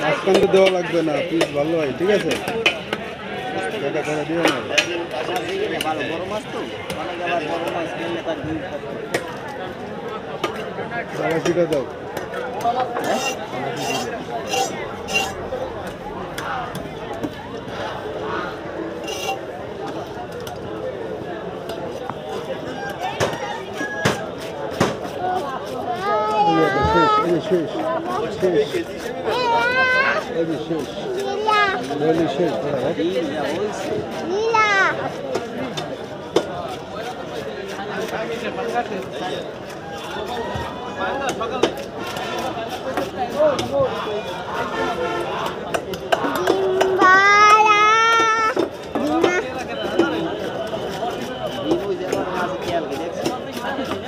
মাঝখান তো দেওয়া লাগবে না পিস ভালো হয়, ঠিক আছে? টাকা টাকা দিও না। ভালো কিনলে তার 56. 56. 56. Lila. Lila. Dimbala. Dina. Vivo e agora mais deve ser.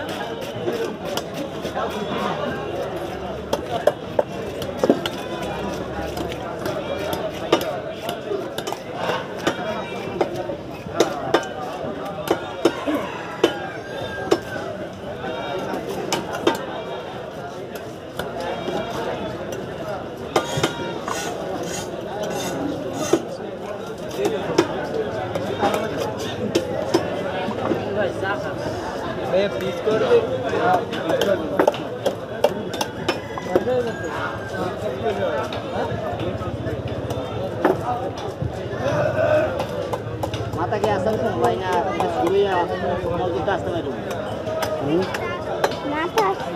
भैया पीस कर माता के आसन से भाई ना मैं शुरू या आसन में रूम माता आसन